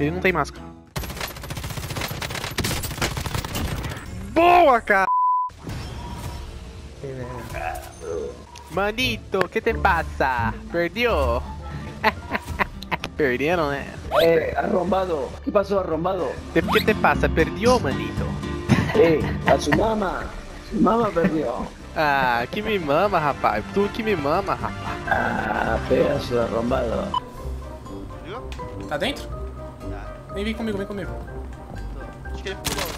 Ele não tem máscara. Boa, cara! Manito, que te passa? Perdeu? Perderam, né? Eh, arrombado. ¿Qué pasó, arrombado? Que te passa? Perdeu, manito? Eh, a su mamá. Su mamá perdió. Ah, que me mama, rapaz. Tu que me mama, rapaz. Ah, pedazo de arrombado. Tá dentro? Vem, vem comigo, vem comigo. Acho que ele pulou.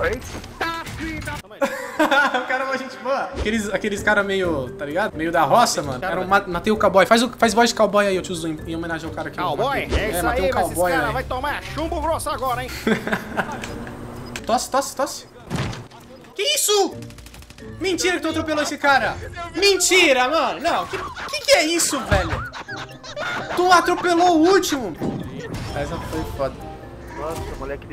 o cara é uma gente boa. Aqueles, aqueles caras meio, tá ligado? Meio da roça, mano. Era um, ma- matei o cowboy. Faz, o, faz voz de cowboy aí, eu te uso em, em homenagem ao cara que Cowboy? matei. É isso matei aí, um cowboy cara aí. vai tomar chumbo grosso agora, hein? Tosse, tosse, tosse. Que isso? Mentira que tu atropelou esse cara. Mentira, mano. Não, que, que que é isso, velho? Tu atropelou o último. Essa foi foda.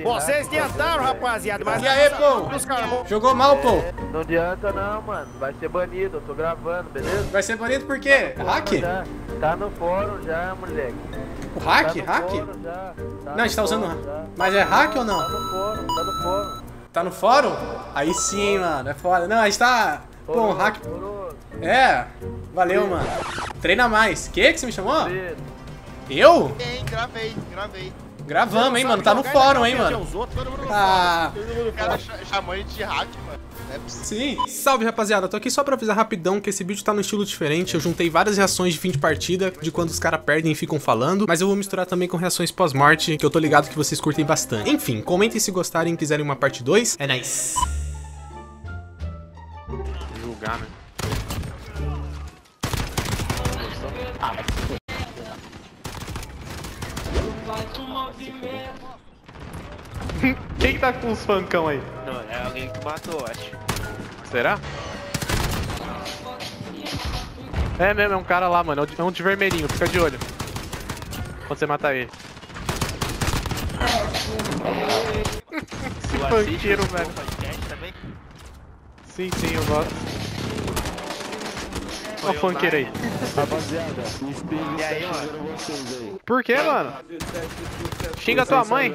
Vocês tentaram, rapaziada, mas... E aí, pô? Jogou mal, pô. Não adianta não, mano. Vai ser banido, eu tô gravando, beleza? Vai ser bonito por quê? Hack? Já, tá no fórum já, moleque. O Tá hack? no Hack? fórum. Tá Não, a gente tá usando fórum. Mas é hack ou Tá não? no fórum, tá no fórum. Tá no fórum? Aí sim, mano. É foda. Não, a gente tá... Pô, um hack... Fórum, É. Valeu, mano. Treina mais. Que que você me chamou? preto. Eu? Hein, gravei, gravei. Gravamos, hein, mano. Tá no fórum, hein, mano. Ah... O cara cha- chamou ele de hack, mano. É. Sim. Salve, rapaziada. Tô aqui só pra avisar rapidão que esse vídeo tá no estilo diferente. Eu juntei várias reações de fim de partida, de quando os caras perdem e ficam falando, mas eu vou misturar também com reações pós-morte, que eu tô ligado que vocês curtem bastante. Enfim, comentem se gostarem e quiserem uma parte 2. É nice. Julgar, né? Quem que tá com os funkão aí? Não, é alguém que matou, acho. Será? É mesmo, é um cara lá, mano. É um de- É um de vermelhinho, fica de olho. Quando você matar ele. Esse funkeiro, velho. Sim, sim, eu gosto. Olha o funkeiro aí. E aí, mano? Por que, mano? Xinga tua mãe.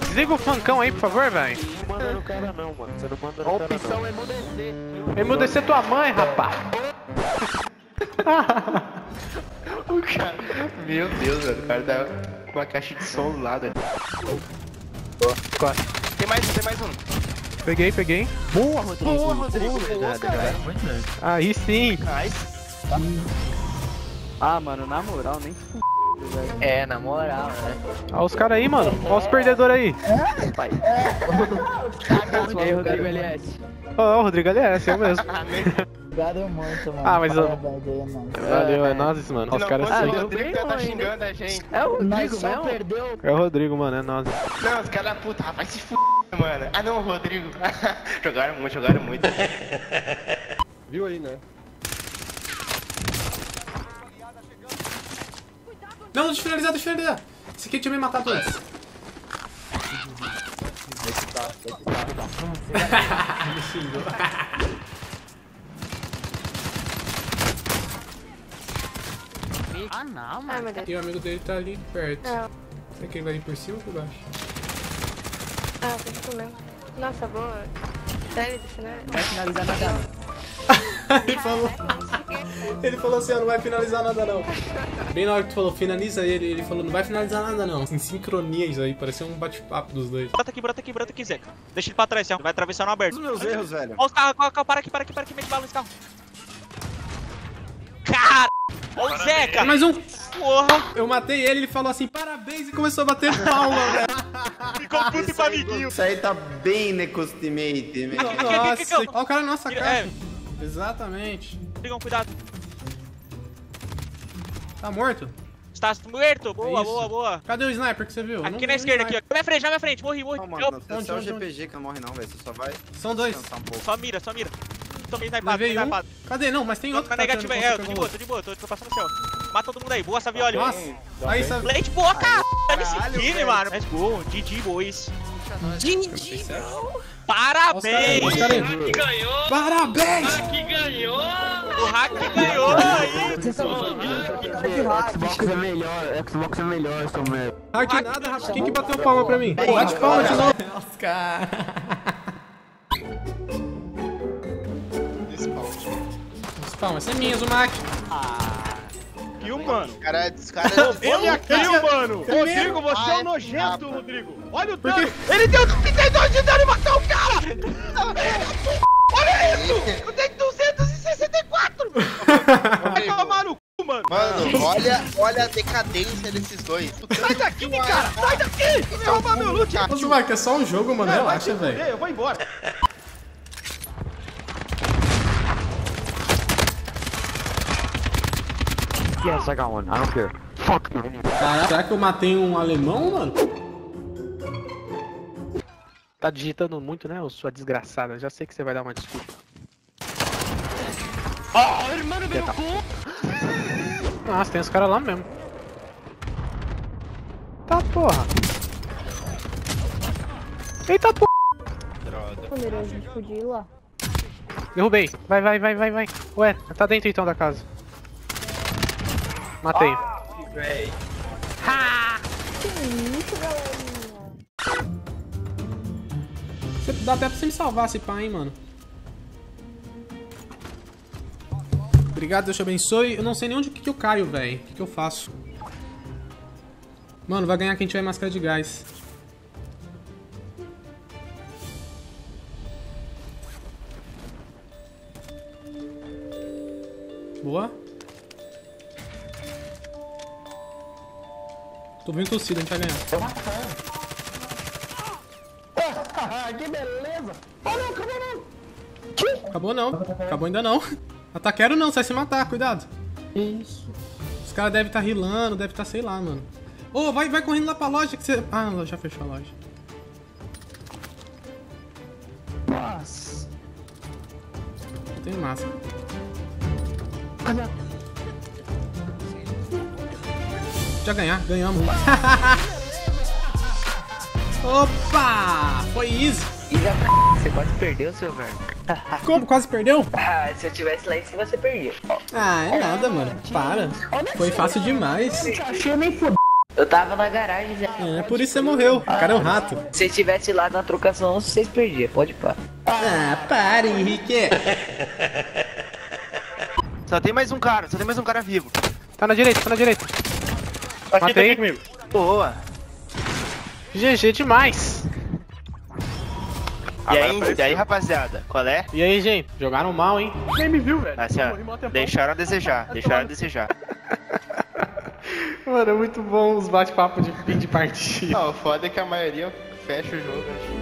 Desliga o funkão aí, por favor, velho. Não manda no cara não, mano. Você não manda no A cara opção não. é emudecer. Emudecer tua mãe, rapaz. O cara... Meu Deus, velho. O cara tá com uma caixa de som do lado. Tem mais um, tem mais um. Peguei, peguei. Boa, Rodrigo. Boa, Rodrigo. Boa, cara. Aí sim. Nice. Ah, mano, na moral, nem f... É, na moral, né? Olha os caras aí, mano. Olha os perdedores aí. E aí, Rodrigo LS? Ó, o Rodrigo LS, eu mesmo. Obrigado muito, mano. Ah, mas eu- mano. Valeu, é nós, mano. Os caras assim. o Rodrigo bem tá, tá xingando a gente. É o Rodrigo mesmo? perdeu. É o Rodrigo, mano, é nós. Não, os caras, puta, vai se f***, mano. Ah, não, o Rodrigo. jogaram muito, jogaram muito. Viu aí, né? Não, deixa eu finalizar, deixa eu finalizar. Esse aqui tinha me matado antes. Me xingou. Ah, não, mano. meu Deus. E o amigo dele tá ali perto. Não. Será que ele vai ir por cima ou por baixo? Ah, foi isso mesmo. Nossa, boa. Sério, desse né? Não vai finalizar nada, não. ele falou. Ele falou assim, ó, não vai finalizar nada não. Bem na hora que tu falou, finaliza ele, ele falou, não vai finalizar nada não. Em sincronia isso aí, parecia um bate-papo dos dois. Brota aqui, brota aqui, brota aqui, Zeca. Deixa ele pra trás, Zé. Vai atravessar no aberto. Os meus erros, velho. Ó os carros, ó, ó, para aqui, para aqui, para aqui, mete bala nesse carro. Cara! Ó o Zeca! Mais um! Porra! Eu matei ele, ele falou assim, parabéns, e começou a bater palma, velho. Ficou puto o amiguinho. Isso aí tá bem necostimate? Aqui, aqui, aqui, aqui, Nossa, aqui, ó o cara na nossa cara. é. Exatamente. Digam, cuidado. Tá morto? Está morto. Boa, Isso. boa, boa. Cadê o sniper que você viu? Não Aqui vi na o esquerda, aqui, sniper. ó. Na minha frente, na minha frente. Morri, morri. Não, mano, não, Onde, é só o? GPG que não morre não, velho. Você só vai São dois. um pouco. Só mira, só mira. Tomei snipado, tomei um. snipado. Cadê? Não, mas tem Tô outro que tá negativa, atirando, é, eu tô de boa, tô de boa, tô, tô passando no céu. Mata todo mundo aí, boa, Savioli. Nossa, aí sabe. Leite, boa, cara. MC Kine, mano. Let's go, GG, boys. Parabéns! Os caras aí. Parabéns! O hack ganhou aí! Xbox é melhor, Xbox é melhor, seu merda. Hack nada, Rafa. Quem que bateu palma pra mim? Bate palma de novo. Os caras. Spawn, essa é minha, Zumak. Kill, mano. Cara, os caras. Olha kill, mano. Rodrigo, você é um nojento, Rodrigo. Olha o quê? Ele deu 32 de dano e matou o cara! Olha isso! Eu dei 264! Vai tomar no cu, mano! Mano, olha, olha a decadência desses dois. Sai daqui, cara! Sai daqui! Você roubar meu loot! Ô, Zumak, é só um jogo, mano. Vai Relaxa, velho. Eu vou embora. Yes, I got one. I don't care. Fuck you. Caraca, será que eu matei um alemão, mano? Tá digitando muito, né, ô sua desgraçada? Já sei que você vai dar uma desculpa. Nossa, tem os caras lá mesmo. Tá porra. Eita porra. Primeiro a gente podia ir lá. Derrubei. Vai, vai, vai, vai, vai. Ué, tá dentro então da casa. Matei. Que isso, galerinha? Você- Dá até pra você me salvar esse pá, hein, mano. Obrigado, Deus te abençoe. Eu não sei nem onde que, que eu caio, velho. O que, que eu faço? Mano, vai ganhar quem tiver máscara de gás. Boa. Tô bem torcido, a gente vai ganhar. que beleza! Acabou não. Acabou ainda não. Ataquero não, você vai se matar, cuidado. Isso. Os caras devem estar tá rilando, deve estar, tá, sei lá, mano. Ô, vai, vai correndo lá pra loja que você. Ah, já fechou a loja. Nossa. Tenho máscara. Já ganhar, ganhamos. Opa! Foi easy. Você quase perdeu, seu velho. Como? Quase perdeu? Ah, se eu tivesse lá em cima, você perdia. Ah, é nada, mano. Para. Foi fácil demais. Eu tava na garagem já. É, por isso você morreu. O cara é um rato. Se tivesse lá na trocação, vocês perdiam. Pode pá. Ah, pare, Henrique. Só tem mais um cara, só tem mais um cara vivo. Tá na direita, tá na direita. Matei. comigo. Boa. GG demais. E aí, e aí, rapaziada, qual é? E aí, gente? Jogaram mal, hein? Nem me viu, velho. Assim, ó, deixaram a desejar, deixaram a desejar. Mano, é muito bom os bate-papos de fim de partida. Não, o foda é que a maioria fecha o jogo. acho.